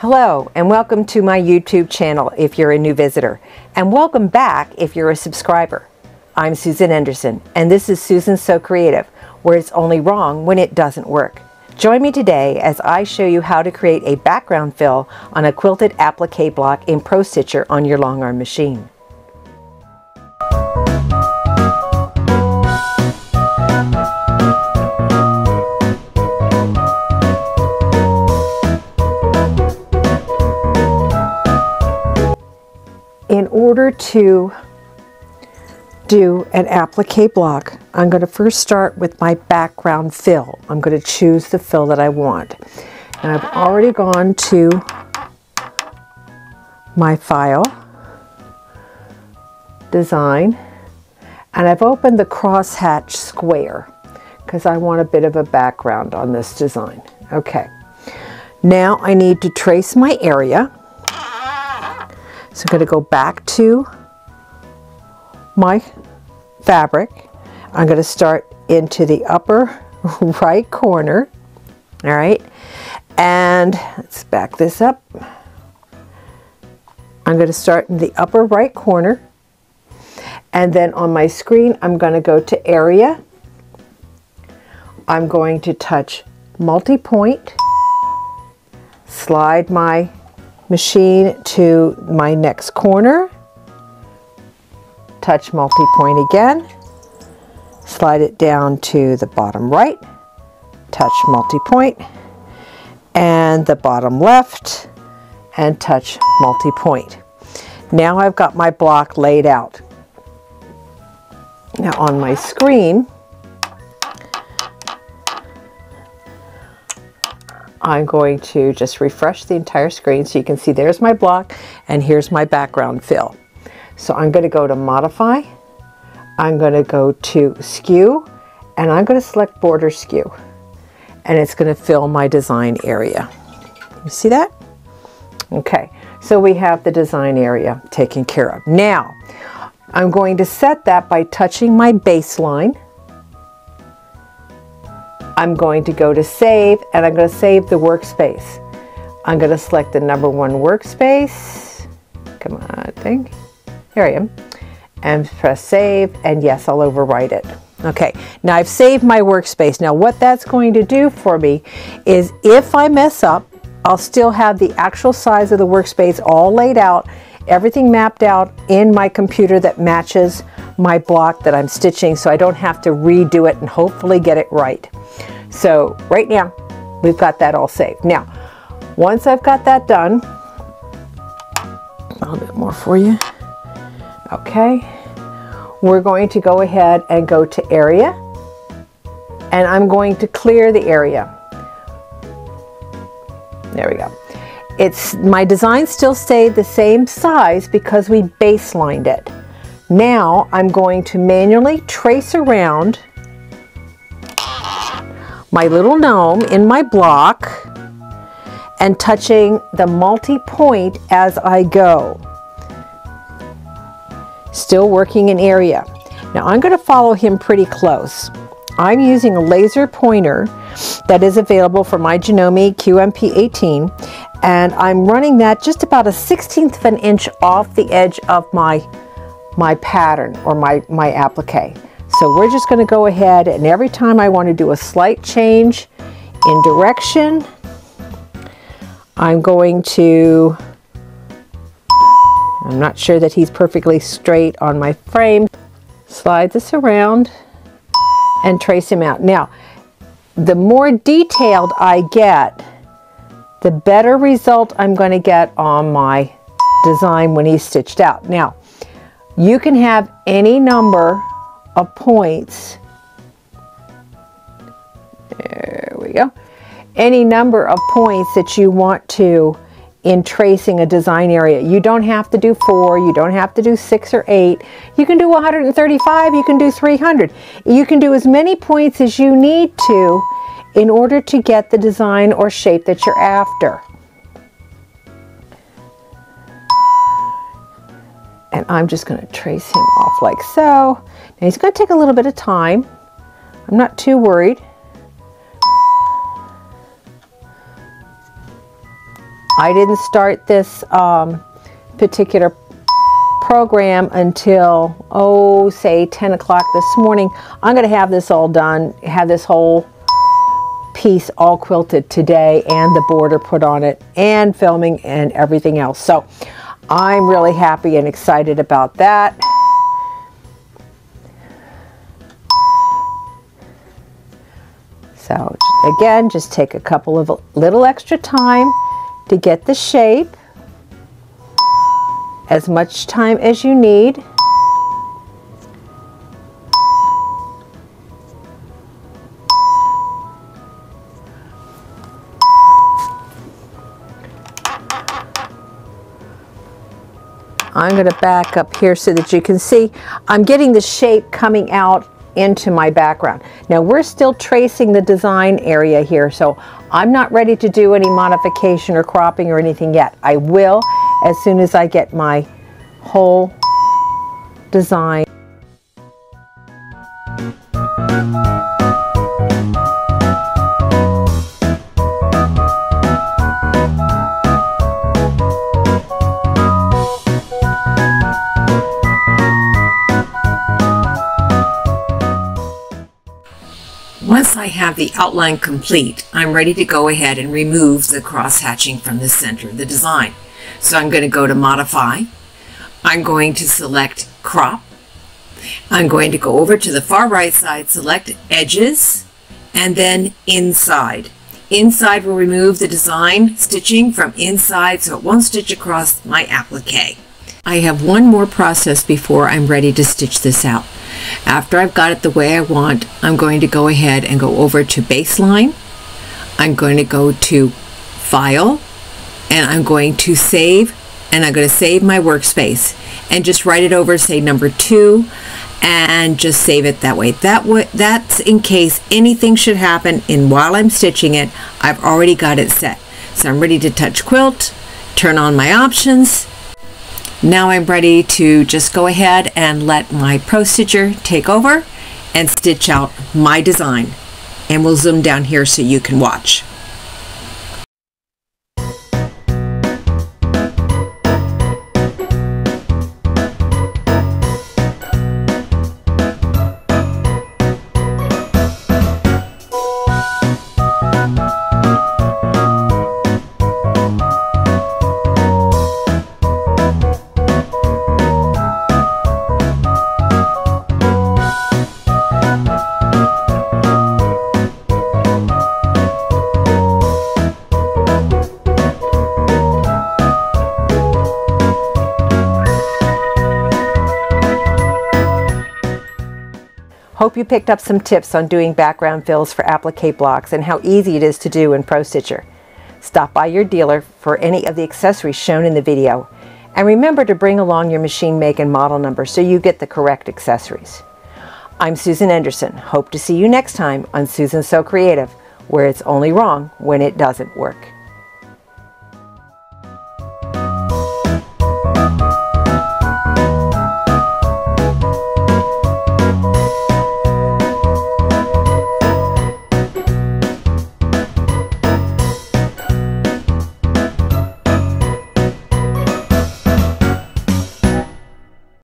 Hello and welcome to my YouTube channel if you're a new visitor and welcome back if you're a subscriber. I'm Susan Enderson and this is Susan So Creative where it's only wrong when it doesn't work. Join me today as I show you how to create a background fill on a quilted applique block in Pro Stitcher on your long arm machine. In order to do an applique block, I'm going to first start with my background fill. I'm going to choose the fill that I want. And I've already gone to my file, design, and I've opened the crosshatch square because I want a bit of a background on this design. Okay, now I need to trace my area. So I'm going to go back to my fabric. I'm going to start into the upper right corner. All right. And let's back this up. I'm going to start in the upper right corner. And then on my screen, I'm going to go to area. I'm going to touch multi-point, slide my machine to my next corner, touch multi-point again, slide it down to the bottom right, touch multi-point, and the bottom left, and touch multi-point. Now I've got my block laid out. Now on my screen, I'm going to just refresh the entire screen so you can see there's my block and here's my background fill. So I'm going to go to modify, I'm going to go to skew, and I'm going to select border skew. And it's going to fill my design area. You see that? Okay, so we have the design area taken care of. Now, I'm going to set that by touching my baseline I'm going to go to save and I'm going to save the workspace. I'm going to select the number one workspace. Come on, think. Here I am. And press save and yes, I'll overwrite it. Okay, now I've saved my workspace. Now what that's going to do for me is if I mess up, I'll still have the actual size of the workspace all laid out, everything mapped out in my computer that matches my block that I'm stitching so I don't have to redo it and hopefully get it right. So right now, we've got that all saved. Now, once I've got that done, a little bit more for you. Okay, we're going to go ahead and go to area and I'm going to clear the area. There we go. It's my design still stayed the same size because we baselined it. Now I'm going to manually trace around my little gnome in my block and touching the multi-point as I go. Still working in area. Now I'm going to follow him pretty close. I'm using a laser pointer that is available for my Janome QMP18 and I'm running that just about a 16th of an inch off the edge of my my pattern or my, my applique. So we're just going to go ahead and every time I want to do a slight change in direction, I'm going to, I'm not sure that he's perfectly straight on my frame, slide this around and trace him out. Now, the more detailed I get, the better result I'm going to get on my design when he's stitched out. Now, you can have any number of points. There we go. Any number of points that you want to in tracing a design area. You don't have to do four, you don't have to do six or eight. You can do 135, you can do 300. You can do as many points as you need to in order to get the design or shape that you're after. And I'm just going to trace him off like so. Now he's going to take a little bit of time. I'm not too worried. I didn't start this um, particular program until, oh, say 10 o'clock this morning. I'm going to have this all done, have this whole piece all quilted today and the border put on it and filming and everything else. So I'm really happy and excited about that. So again, just take a couple of little extra time to get the shape as much time as you need. I'm going to back up here so that you can see I'm getting the shape coming out into my background. Now we're still tracing the design area here, so I'm not ready to do any modification or cropping or anything yet. I will as soon as I get my whole design. Once I have the outline complete, I'm ready to go ahead and remove the cross hatching from the center of the design. So I'm going to go to Modify. I'm going to select Crop. I'm going to go over to the far right side, select Edges, and then Inside. Inside will remove the design stitching from inside so it won't stitch across my applique. I have one more process before I'm ready to stitch this out. After I've got it the way I want, I'm going to go ahead and go over to baseline. I'm going to go to file and I'm going to save and I'm going to save my workspace and just write it over say number two and just save it that way. That way that's in case anything should happen in while I'm stitching it, I've already got it set. So I'm ready to touch quilt, turn on my options, now I'm ready to just go ahead and let my Pro Stitcher take over and stitch out my design. And we'll zoom down here so you can watch. Hope you picked up some tips on doing background fills for applique blocks and how easy it is to do in Pro Stitcher. Stop by your dealer for any of the accessories shown in the video. And remember to bring along your machine make and model number so you get the correct accessories. I'm Susan Enderson. Hope to see you next time on Susan So Creative, where it's only wrong when it doesn't work.